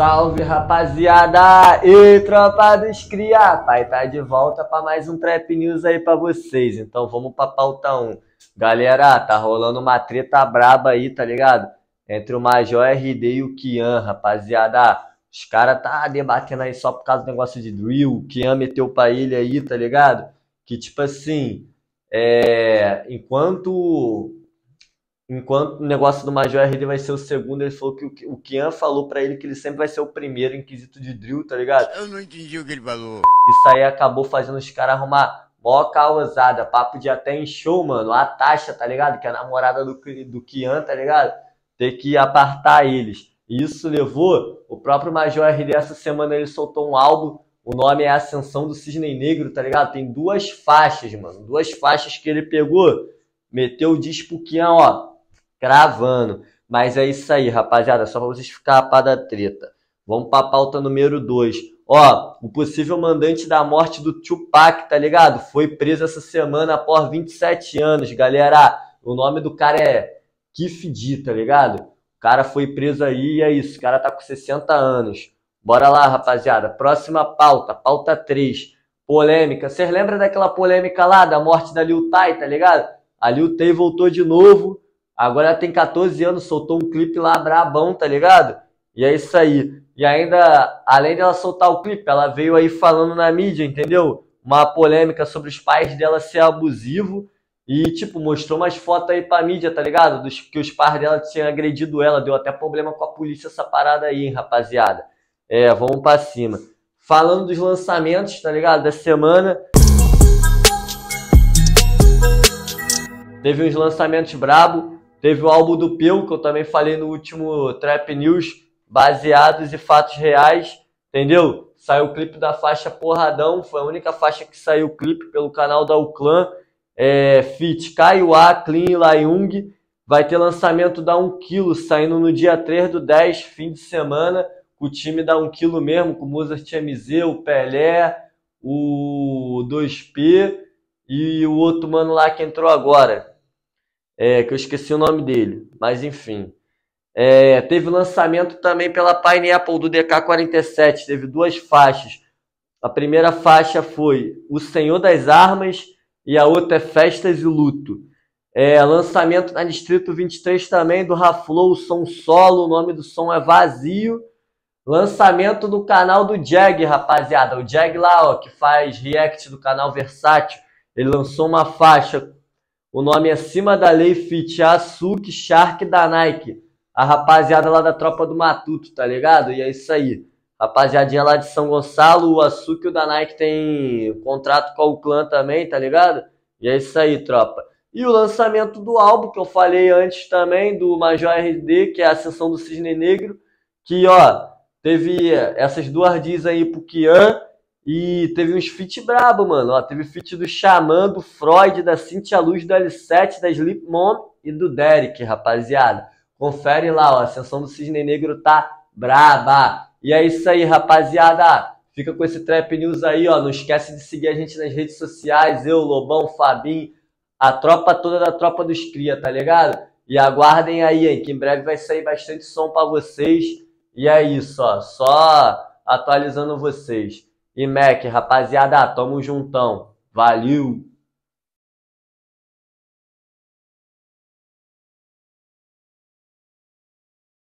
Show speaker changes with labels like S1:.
S1: Salve rapaziada! E tropa dos cria! Pai tá de volta para mais um Trap News aí para vocês. Então vamos pra pauta 1. Galera, tá rolando uma treta braba aí, tá ligado? Entre o Major RD e o Kian, rapaziada. Os caras tá debatendo aí só por causa do negócio de drill. O Kian meteu pra ele aí, tá ligado? Que tipo assim, é... enquanto Enquanto o negócio do Major RD vai ser o segundo, ele falou que o, Kian falou para ele que ele sempre vai ser o primeiro em quesito de drill, tá ligado?
S2: Eu não entendi o que ele falou.
S1: Isso aí acabou fazendo os caras arrumar mó causada, papo de até em show, mano. A Tasha, tá ligado? Que é a namorada do, do Kian, tá ligado? Ter que apartar eles. E isso levou o próprio Major RD essa semana ele soltou um álbum. O nome é Ascensão do Cisne Negro, tá ligado? Tem duas faixas, mano. Duas faixas que ele pegou, meteu o disco Kian, ó cravando. Mas é isso aí, rapaziada. Só pra vocês ficar a pá da treta. Vamos pra pauta número 2. Ó, o possível mandante da morte do Tupac, tá ligado? Foi preso essa semana após 27 anos, galera. O nome do cara é Kif D, tá ligado? O cara foi preso aí e é isso. O cara tá com 60 anos. Bora lá, rapaziada. Próxima pauta, pauta 3. Polêmica. Vocês lembram daquela polêmica lá da morte da Lil Tay, tá ligado? A Lil Tay voltou de novo Agora ela tem 14 anos, soltou um clipe lá brabão, tá ligado? E é isso aí. E ainda, além dela soltar o clipe, ela veio aí falando na mídia, entendeu? Uma polêmica sobre os pais dela ser abusivo. E, tipo, mostrou umas fotos aí pra mídia, tá ligado? Dos que os pais dela tinham agredido ela. Deu até problema com a polícia essa parada aí, hein, rapaziada. É, vamos pra cima. Falando dos lançamentos, tá ligado? Da semana. Teve uns lançamentos brabo. Teve o álbum do Peu, que eu também falei no último Trap News, baseados em fatos reais, entendeu? Saiu o clipe da faixa Porradão, foi a única faixa que saiu o clipe pelo canal da Uclan. É, Fit Caio A, Clean Layung. Vai ter lançamento da 1kg saindo no dia 3 do 10, fim de semana, o time da 1kg mesmo, com o Mozart MZ, o Pelé, o 2P e o outro mano lá que entrou agora é, que eu esqueci o nome dele, mas enfim. É, teve lançamento também pela Pineapple do DK47, teve duas faixas. A primeira faixa foi O Senhor das Armas e a outra é Festas e Luto. É, lançamento na Distrito 23 também do Raflow, som solo, o nome do som é Vazio. Lançamento do canal do Jag, rapaziada. O Jag lá, ó, que faz react do canal Versátil, ele lançou uma faixa o nome é Acima da Lei Fit Asuki Shark da Nike. A rapaziada lá da tropa do Matuto, tá ligado? E é isso aí. Rapaziadinha lá de São Gonçalo, o Asuki e o da Nike tem contrato com o clã também, tá ligado? E é isso aí, tropa. E o lançamento do álbum que eu falei antes também, do Major RD, que é a Ascensão do Cisne Negro, que ó, teve essas duas dias aí pro Kian e teve uns feat brabo, mano. Ó, teve feat do Xamã, do Freud, da Cintia Luz, do L7, da Sleep Mom e do Derek, rapaziada. Confere lá, ó. A Ascensão do Cisne Negro tá braba. E é isso aí, rapaziada. Fica com esse Trap News aí, ó. Não esquece de seguir a gente nas redes sociais. Eu, Lobão, Fabinho, a tropa toda da tropa dos Cria, tá ligado? E aguardem aí, hein, que em breve vai sair bastante som para vocês. E é isso, ó. Só atualizando vocês. E Mac, rapaziada, tamo juntão. Valeu!